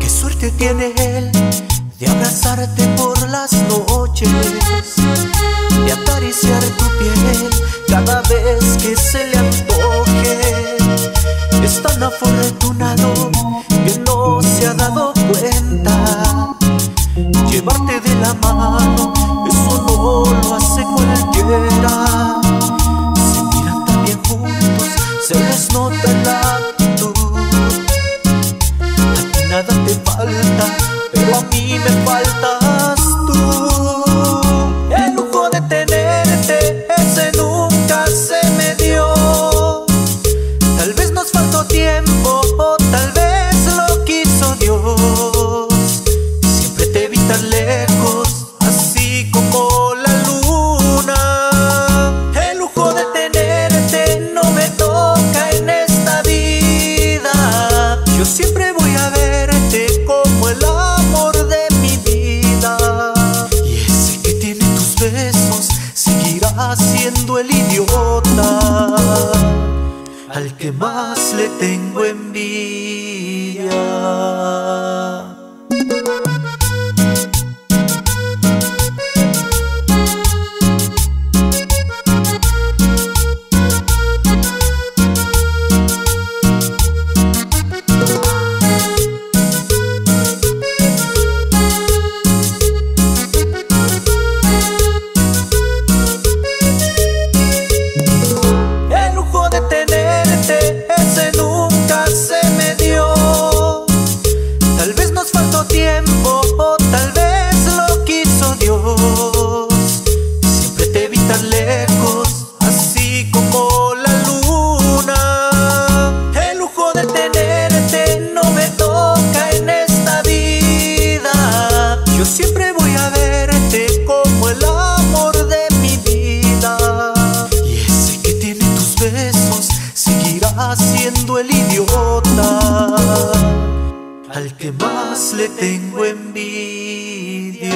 Qué suerte tiene él de abrazarte por las noches, de acariciar tu piel cada vez que se le antoje. Es tan afortunado que no se ha dado cuenta. Llevarte de la mano, eso no lo hace cualquiera. Se miran tan bien juntos, se les nota la. A ti nada te falta, pero a mí me faltas tú. Siendo el idiota al que más le tengo envidia. Siendo el idiota al que más le tengo envidia.